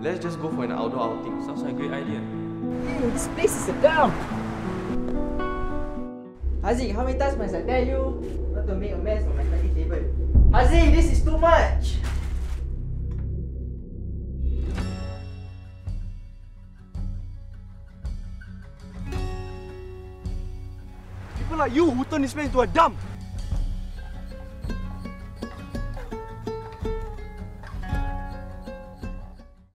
Let's just go for an outdoor outing. Sounds like a great idea. Hey, this place is a dump! Haziq, how many times must I tell you not to make a mess on my study table? Haziq, this is too much! People like you who turn this place into a dump!